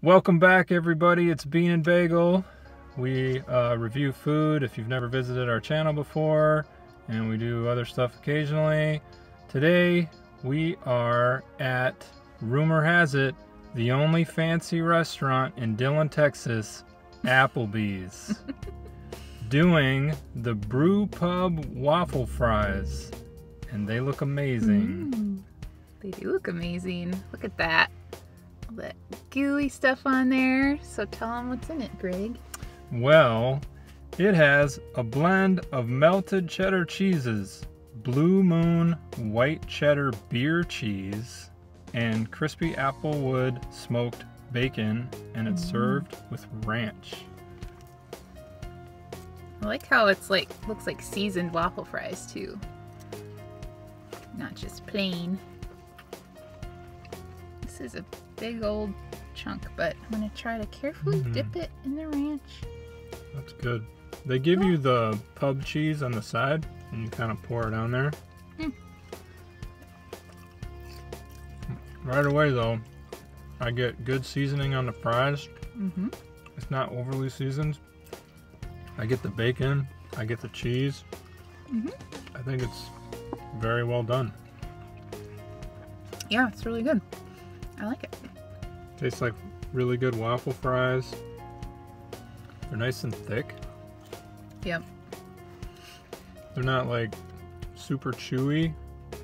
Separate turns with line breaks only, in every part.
Welcome back, everybody. It's Bean and Bagel. We uh, review food if you've never visited our channel before, and we do other stuff occasionally. Today, we are at, rumor has it, the only fancy restaurant in Dillon, Texas, Applebee's, doing the Brew Pub waffle fries, and they look amazing.
Mm, they do look amazing. Look at that. All that gooey stuff on there. So tell them what's in it, Greg.
Well, it has a blend of melted cheddar cheeses, Blue Moon white cheddar beer cheese, and crispy applewood smoked bacon, and it's
Mm.
served with ranch.
I like how it's like looks like seasoned waffle fries too. Not just plain. This is a big old chunk, but I'm gonna try to carefully
Mhm.
dip it in the ranch.
That's good. They give you the pub cheese on the side, and you kind of pour it on there.
Mm.
Right away, though, I get good seasoning on the fries.
Mm-hmm.
It's not overly seasoned. I get the bacon, I get the cheese.
Mhm.
I think it's very well done.
Yeah, it's really good. I like it.
Tastes like really good waffle fries. They're nice and thick.
Yep.
They're not like super chewy,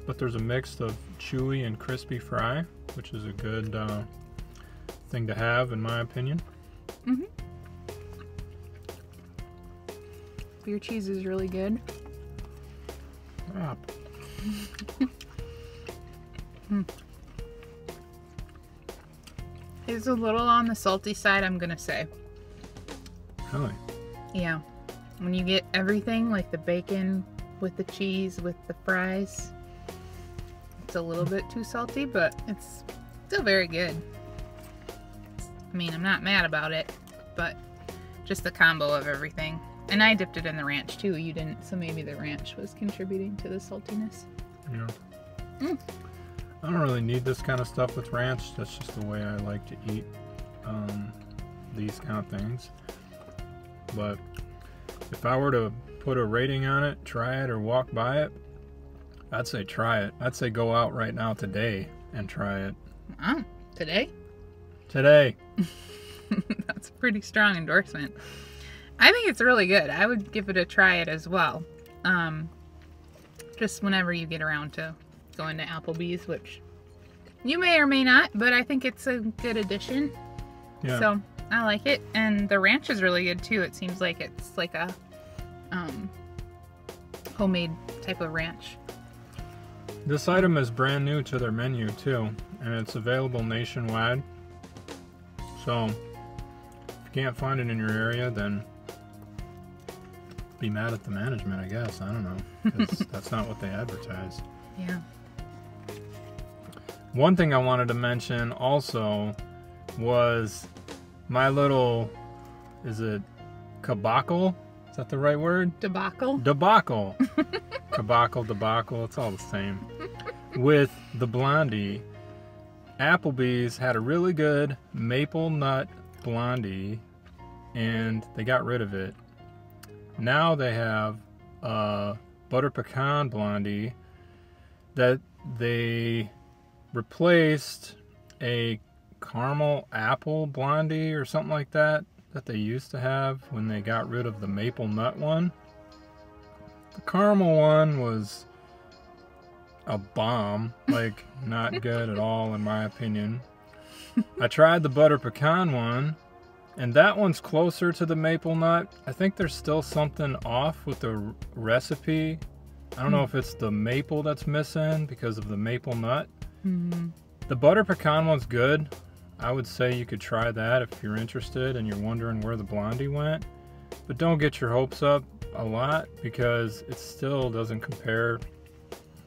but there's a mix of chewy and crispy fry, which is a good uh, thing to have, in my opinion.
Mm-hmm. Beer cheese is really good.
Ah,
It's a little on the salty side, I'm gonna say.
really?
Yeah. When you get everything, like the bacon with the cheese, with the fries, it's a little bit too salty, but it's still very good. I mean, I'm not mad about it, but just the combo of everything. And I dipped it in the ranch too. You didn't, so maybe the ranch was contributing to the saltiness.
Yeah.
Mm.
I don't really need this kind of stuff with ranch. That's just the way I like to eat um, these kind of things. But if I were to put a rating on it, try it, or walk by it, I'd say try it. I'd say go out right now today and try it.
Oh, today?
Today.
That's a pretty strong endorsement. I think it's really good. I would give it a try it as well. Um, just whenever you get around to going to Applebee's, which you may or may not, but I think it's a good addition.
Yeah.
So I like it, and the ranch is really good too. It seems like it's like a um, homemade type of ranch.
This item is brand new to their menu too, and it's available nationwide. So, if you can't find it in your area, then be mad at the management, I guess. I don't know, that's not what they advertise.
Yeah.
One thing I wanted to mention also was my little, is it kabacle? Is that the right word?
Debacle.
debacle. Debacle, debacle, it's all the same. With the blondie, Applebee's had a really good maple nut blondie and they got rid of it. Now they have a butter pecan blondie that they replaced a caramel apple blondie or something like that that they used to have when they got rid of the maple nut one. The caramel one was a bomb, like not good at all in my opinion. I tried the butter pecan one, and that one's closer to the maple nut. I think there's still something off with the recipe. I don't know hmm. if it's the maple that's missing because of the maple nut.
Mhm.
The butter pecan one's good. I would say you could try that if you're interested and you're wondering where the blondie went. But don't get your hopes up a lot because it still doesn't compare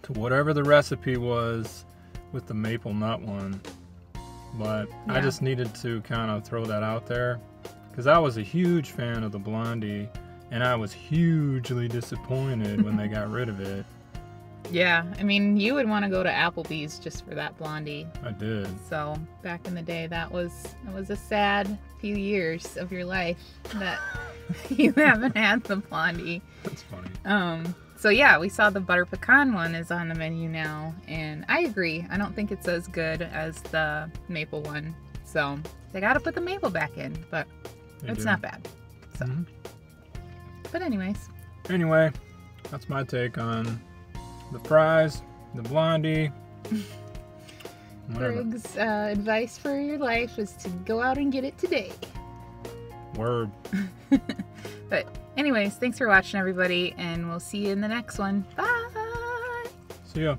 to whatever the recipe was with the maple nut one. But I just needed to kind of throw that out there because I was a huge fan of the blondie and I was hugely disappointed when they got rid of it.
Yeah, I mean, you would want to go to Applebee's just for that blondie.
I did.
So back in the day, that was that was a sad few years of your life that you haven't had the blondie.
That's funny.
Um, so yeah, we saw the butter pecan one is on the menu now, and I agree. I don't think it's as good as the maple one. So they got to put the maple back in, but
They
it's
do.
not bad. So,
Mhm.
but anyways,
Anyway, that's my take on the fries, the blondie.
Greg's uh, advice for your life is to go out and get it today.
Word.
But anyways, thanks for watching, everybody, and we'll see you in the next one. Bye.
See ya.